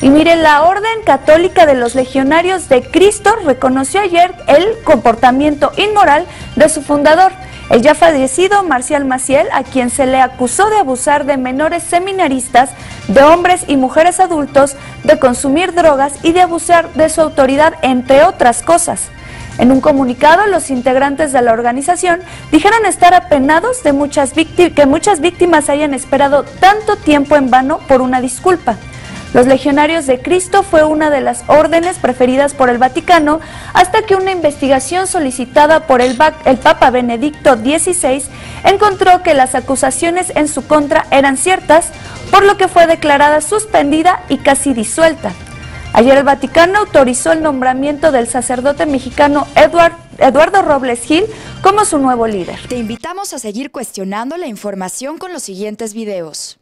Y mire, la Orden Católica de los Legionarios de Cristo reconoció ayer el comportamiento inmoral de su fundador, el ya fallecido Marcial Maciel, a quien se le acusó de abusar de menores seminaristas, de hombres y mujeres adultos, de consumir drogas y de abusar de su autoridad, entre otras cosas. En un comunicado, los integrantes de la organización dijeron estar apenados de muchas que muchas víctimas hayan esperado tanto tiempo en vano por una disculpa. Los legionarios de Cristo fue una de las órdenes preferidas por el Vaticano hasta que una investigación solicitada por el, Papa Benedicto XVI encontró que las acusaciones en su contra eran ciertas, por lo que fue declarada suspendida y casi disuelta. Ayer el Vaticano autorizó el nombramiento del sacerdote mexicano Eduardo Robles Gil como su nuevo líder. Te invitamos a seguir cuestionando la información con los siguientes videos.